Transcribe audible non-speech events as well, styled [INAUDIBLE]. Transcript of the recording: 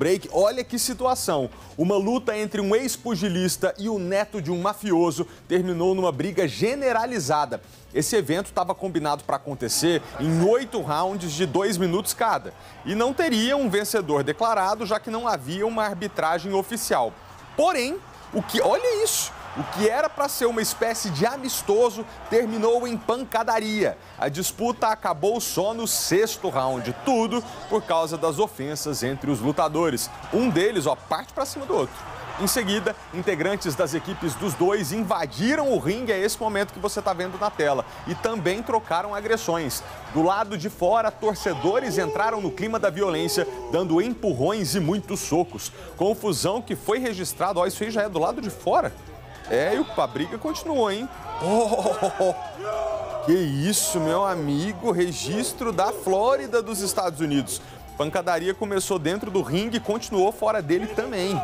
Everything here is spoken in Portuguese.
break. Olha que situação. Uma luta entre um ex-pugilista e o neto de um mafioso terminou numa briga generalizada. Esse evento estava combinado para acontecer em oito rounds de dois minutos cada. E não teria um vencedor declarado, já que não havia uma arbitragem oficial. Porém, o que. Olha isso! O que era para ser uma espécie de amistoso terminou em pancadaria. A disputa acabou só no sexto round, tudo por causa das ofensas entre os lutadores. Um deles, ó, parte para cima do outro. Em seguida, integrantes das equipes dos dois invadiram o ringue, é esse momento que você está vendo na tela, e também trocaram agressões. Do lado de fora, torcedores entraram no clima da violência, dando empurrões e muitos socos. Confusão que foi registrada, ó, isso aí já é do lado de fora. É, e a briga continuou, hein? Oh, [LAUGHS] que isso, meu amigo, registro da Flórida dos Estados Unidos. Pancadaria começou dentro do ringue e continuou fora dele também.